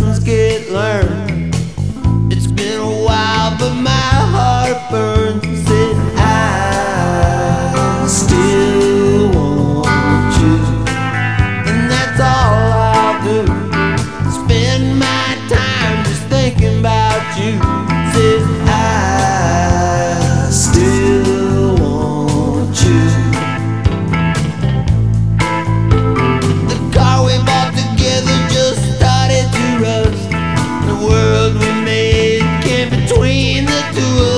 lessons get learned. To us.